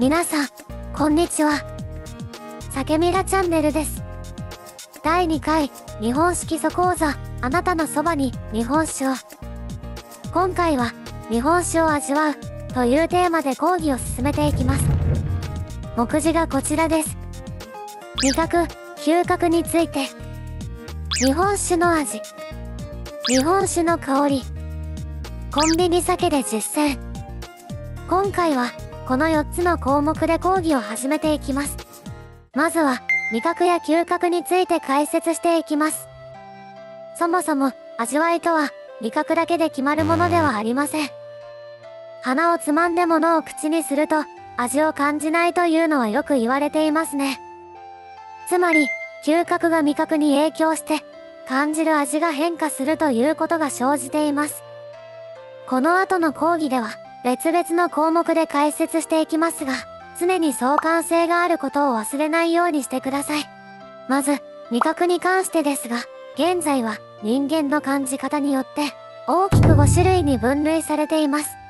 皆さん、こんにちは。酒ミラチャンネルです。第2回、日本式素講座、あなたのそばに日本酒を。今回は、日本酒を味わう、というテーマで講義を進めていきます。目次がこちらです。味覚、嗅覚について。日本酒の味。日本酒の香り。コンビニ酒で実践。今回は、この4つの項目で講義を始めていきます。まずは、味覚や嗅覚について解説していきます。そもそも、味わいとは、味覚だけで決まるものではありません。鼻をつまんで物を口にすると、味を感じないというのはよく言われていますね。つまり、嗅覚が味覚に影響して、感じる味が変化するということが生じています。この後の講義では、別々の項目で解説していきますが、常に相関性があることを忘れないようにしてください。まず、味覚に関してですが、現在は人間の感じ方によって大きく5種類に分類されています。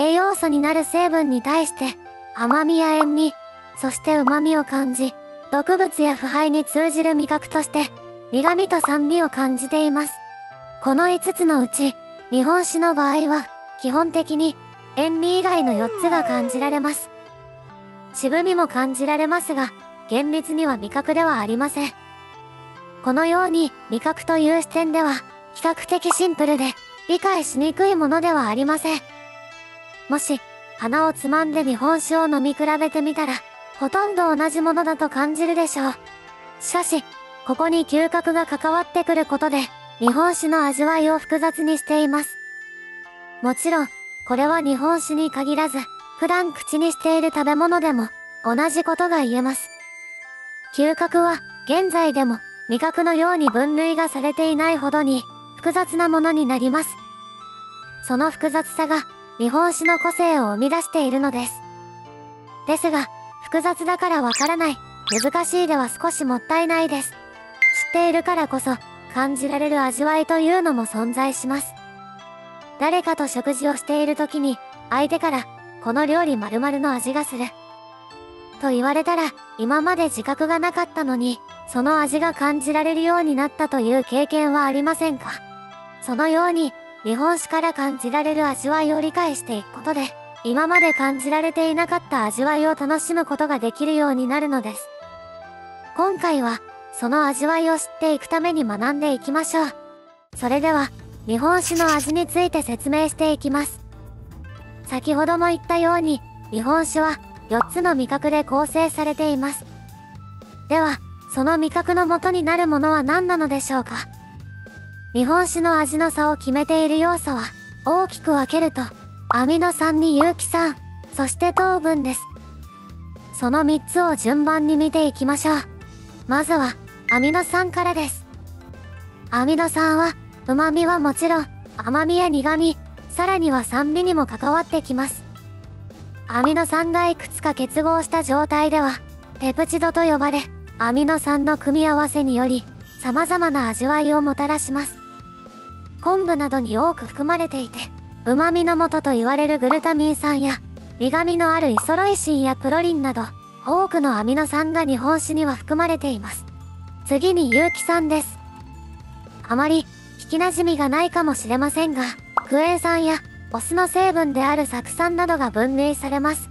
栄養素になる成分に対して甘みや塩味、そして旨味を感じ、毒物や腐敗に通じる味覚として苦味と酸味を感じています。この5つのうち、日本酒の場合は基本的に塩味以外の4つが感じられます。渋みも感じられますが、厳密には味覚ではありません。このように味覚という視点では比較的シンプルで理解しにくいものではありません。もし鼻をつまんで日本酒を飲み比べてみたらほとんど同じものだと感じるでしょう。しかし、ここに嗅覚が関わってくることで日本酒の味わいを複雑にしています。もちろん、これは日本酒に限らず、普段口にしている食べ物でも同じことが言えます。嗅覚は現在でも味覚のように分類がされていないほどに複雑なものになります。その複雑さが日本酒の個性を生み出しているのです。ですが、複雑だからわからない、難しいでは少しもったいないです。知っているからこそ感じられる味わいというのも存在します。誰かと食事をしている時に相手からこの料理〇〇の味がする。と言われたら今まで自覚がなかったのにその味が感じられるようになったという経験はありませんか？そのように日本酒から感じられる味わいを理解していくことで今まで感じられていなかった味わいを楽しむことができるようになるのです。今回はその味わいを知っていくために学んでいきましょう。それでは日本酒の味について説明していきます。先ほども言ったように日本酒は4つの味覚で構成されています。では、その味覚の元になるものは何なのでしょうか？日本酒の味の差を決めている要素は大きく分けるとアミノ酸に有機酸、そして糖分です。その3つを順番に見ていきましょう。まずはアミノ酸からです。アミノ酸は旨味はもちろん甘みや苦味、さらには酸味にも関わってきます。アミノ酸がいくつか結合した状態ではペプチドと呼ばれアミノ酸の組み合わせにより様々な味わいをもたらします。昆布などに多く含まれていて、旨味の元と言われるグルタミン酸や、苦味のあるイソロイシンやプロリンなど、多くのアミノ酸が日本酒には含まれています。次に有機酸です。あまり聞き馴染みがないかもしれませんが、クエン酸やお酢の成分である酢酸などが分類されます。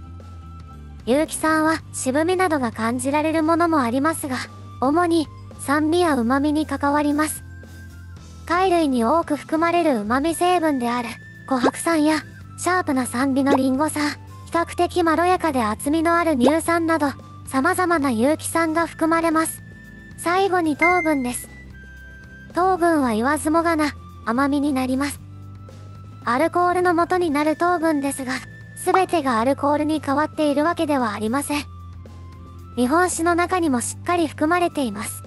有機酸は渋みなどが感じられるものもありますが、主に酸味や旨味に関わります。貝類に多く含まれる旨味成分である琥珀酸やシャープな酸味のリンゴ酸、比較的まろやかで厚みのある乳酸など様々な有機酸が含まれます。最後に糖分です。糖分は言わずもがな甘みになります。アルコールの元になる糖分ですが、すべてがアルコールに変わっているわけではありません。日本酒の中にもしっかり含まれています。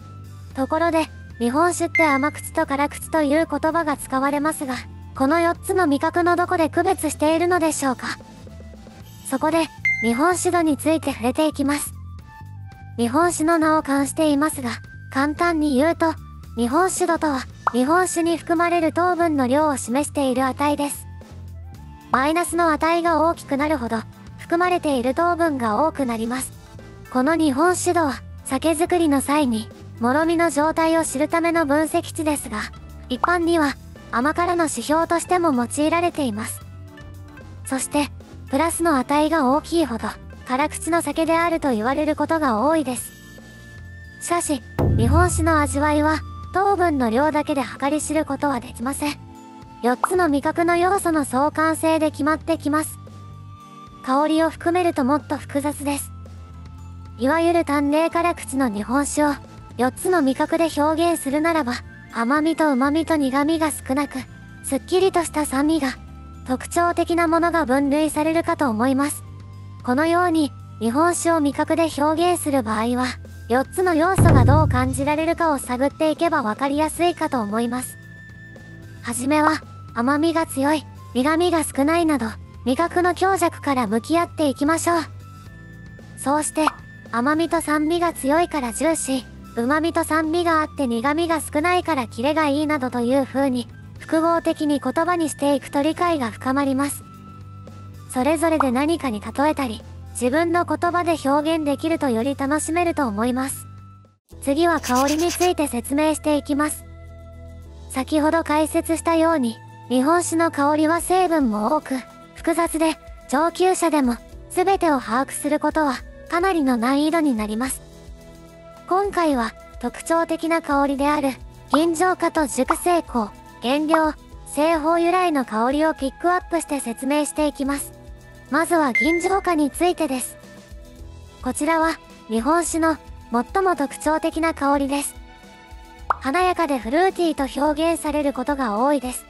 ところで、日本酒って甘口と辛口という言葉が使われますが、この4つの味覚のどこで区別しているのでしょうか？そこで、日本酒度について触れていきます。日本酒の名を冠していますが、簡単に言うと、日本酒度とは、日本酒に含まれる糖分の量を示している値です。マイナスの値が大きくなるほど、含まれている糖分が多くなります。この日本酒度は、酒造りの際に、もろみの状態を知るための分析値ですが、一般には、甘辛の指標としても用いられています。そして、プラスの値が大きいほど、辛口の酒であると言われることが多いです。しかし、日本酒の味わいは、糖分の量だけで計り知ることはできません。4つの味覚の要素の相関性で決まってきます。香りを含めるともっと複雑です。いわゆる淡麗辛口の日本酒を4つの味覚で表現するならば、甘みと旨みと苦みが少なく、すっきりとした酸味が特徴的なものが分類されるかと思います。このように日本酒を味覚で表現する場合は、4つの要素がどう感じられるかを探っていけば分かりやすいかと思います。はじめは、甘みが強い、苦みが少ないなど、味覚の強弱から向き合っていきましょう。そうして、甘みと酸味が強いからジューシー、旨味と酸味があって苦味が少ないからキレがいいなどという風に、複合的に言葉にしていくと理解が深まります。それぞれで何かに例えたり、自分の言葉で表現できるとより楽しめると思います。次は香りについて説明していきます。先ほど解説したように、日本酒の香りは成分も多く、複雑で、上級者でも全てを把握することはかなりの難易度になります。今回は特徴的な香りである、銀醸化と熟成香、原料、製法由来の香りをピックアップして説明していきます。まずは銀醸化についてです。こちらは日本酒の最も特徴的な香りです。華やかでフルーティーと表現されることが多いです。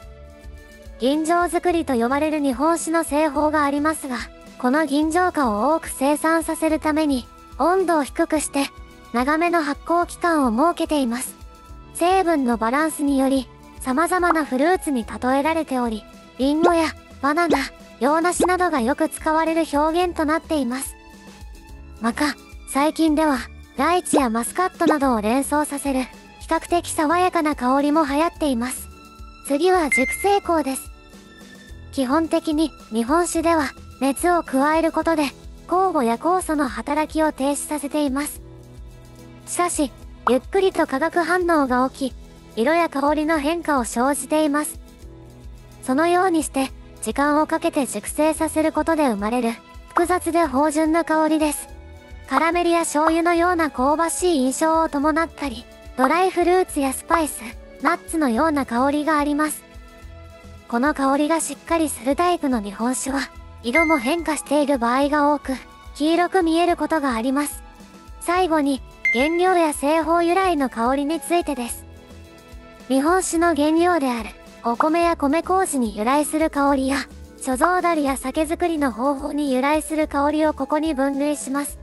銀醸作りと呼ばれる日本酒の製法がありますが、この銀醸化を多く生産させるために、温度を低くして、長めの発酵期間を設けています。成分のバランスにより、様々なフルーツに例えられており、リンゴやバナナ、洋梨などがよく使われる表現となっています。また、最近では、ライチやマスカットなどを連想させる、比較的爽やかな香りも流行っています。次は熟成香です。基本的に日本酒では熱を加えることで酵母や酵素の働きを停止させています。しかし、ゆっくりと化学反応が起き、色や香りの変化を生じています。そのようにして、時間をかけて熟成させることで生まれる、複雑で芳醇な香りです。カラメルや醤油のような香ばしい印象を伴ったり、ドライフルーツやスパイス、ナッツのような香りがあります。この香りがしっかりするタイプの日本酒は、色も変化している場合が多く、黄色く見えることがあります。最後に、原料や製法由来の香りについてです。日本酒の原料であるお米や米麹に由来する香りや貯蔵樽や酒造りの方法に由来する香りをここに分類します。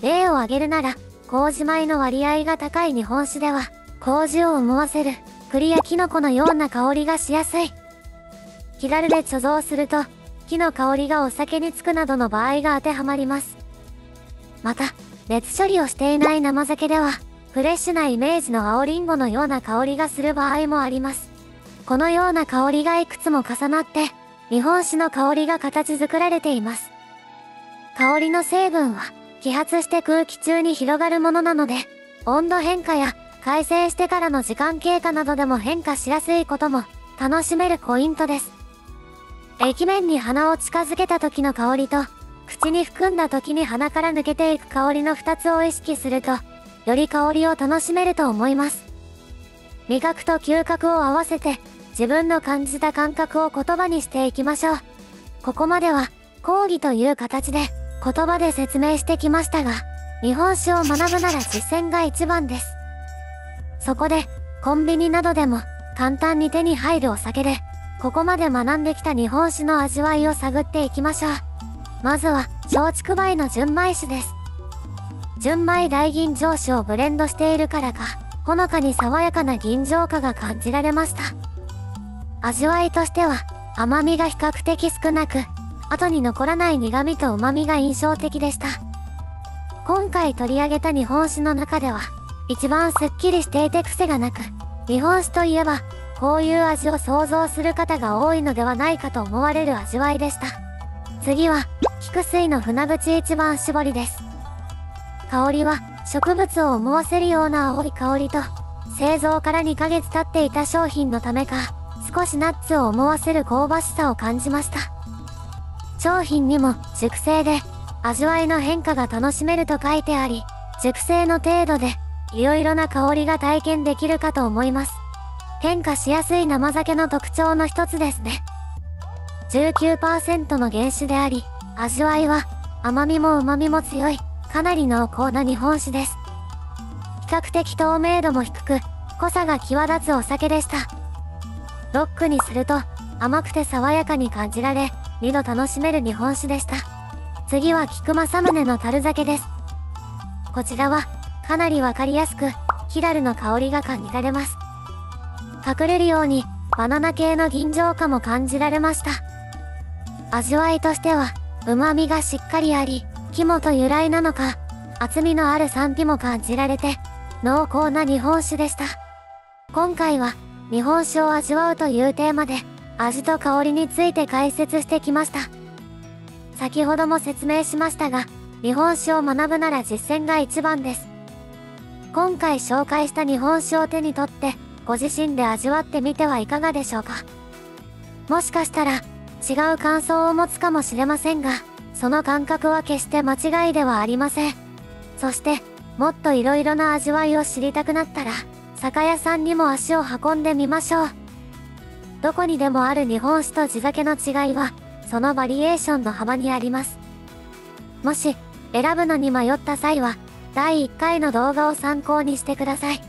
例を挙げるなら、麹米の割合が高い日本酒では、麹を思わせる栗やキノコのような香りがしやすい。気軽で貯蔵すると、木の香りがお酒につくなどの場合が当てはまります。また、熱処理をしていない生酒では、フレッシュなイメージの青りんごのような香りがする場合もあります。このような香りがいくつも重なって、日本酒の香りが形作られています。香りの成分は、揮発して空気中に広がるものなので、温度変化や改正してからの時間経過などでも変化しやすいことも楽しめるポイントです。液面に鼻を近づけた時の香りと、口に含んだ時に鼻から抜けていく香りの2つを意識すると、より香りを楽しめると思います。味覚と嗅覚を合わせて、自分の感じた感覚を言葉にしていきましょう。ここまでは、講義という形で、言葉で説明してきましたが、日本酒を学ぶなら実践が一番です。そこで、コンビニなどでも、簡単に手に入るお酒で、ここまで学んできた日本酒の味わいを探っていきましょう。まずは、松竹梅の純米酒です。純米大吟醸酒をブレンドしているからか、ほのかに爽やかな吟醸化が感じられました。味わいとしては、甘みが比較的少なく、後に残らない苦味と旨味が印象的でした。今回取り上げた日本酒の中では、一番すっきりしていて癖がなく、日本酒といえば、こういう味を想像する方が多いのではないかと思われる味わいでした。次は、菊水の船淵一番搾りです。香りは、植物を思わせるような青い香りと、製造から2ヶ月経っていた商品のためか、少しナッツを思わせる香ばしさを感じました。商品にも、熟成で、味わいの変化が楽しめると書いてあり、熟成の程度で、いろいろな香りが体験できるかと思います。変化しやすい生酒の特徴の一つですね。19%の原酒であり、味わいは甘みも旨みも強い、かなり濃厚な日本酒です。比較的透明度も低く、濃さが際立つお酒でした。ロックにすると甘くて爽やかに感じられ、2度楽しめる日本酒でした。次は菊正宗の樽酒です。こちらはかなりわかりやすく、ヒラルの香りが感じられます。隠れるようにバナナ系の銀醸化も感じられました。味わいとしては、旨味がしっかりあり、肝と由来なのか、厚みのある酸味も感じられて、濃厚な日本酒でした。今回は、日本酒を味わうというテーマで、味と香りについて解説してきました。先ほども説明しましたが、日本酒を学ぶなら実践が一番です。今回紹介した日本酒を手に取って、ご自身で味わってみてはいかがでしょうか。もしかしたら、違う感想を持つかもしれませんが、その感覚は決して間違いではありません。そして、もっと色々な味わいを知りたくなったら、酒屋さんにも足を運んでみましょう。どこにでもある日本酒と地酒の違いは、そのバリエーションの幅にあります。もし、選ぶのに迷った際は、第1回の動画を参考にしてください。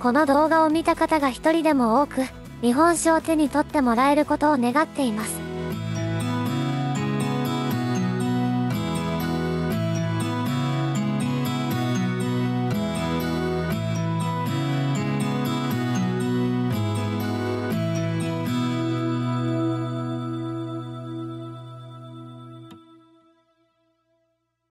この動画を見た方が一人でも多く、日本酒を手に取ってもらえることを願っています。